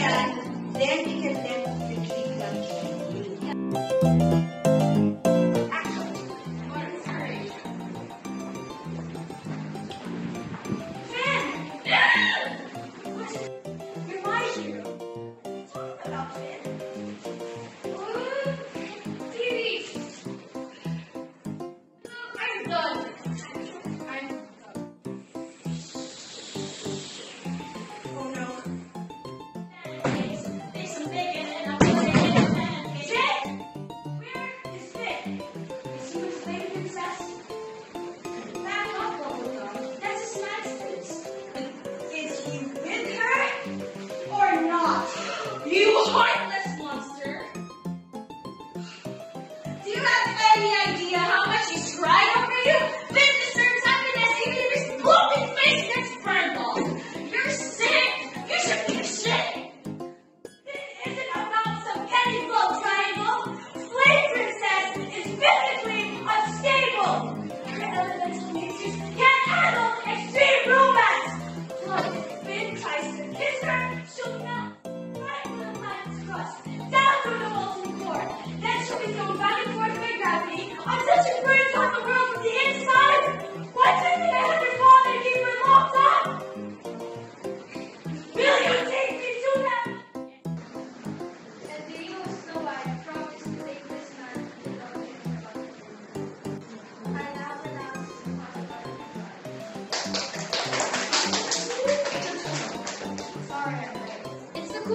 and then we can You heartless monster! Do you have any idea how much he's tried over you? This deserves happiness even if his bloated face gets trampled! You're sick! You should be ashamed! This isn't about some petty love triangle! Flame princess is physically unstable! Your elemental nature's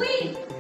squeak.